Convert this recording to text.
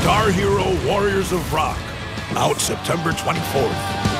Star Hero Warriors of Rock, out September 24th.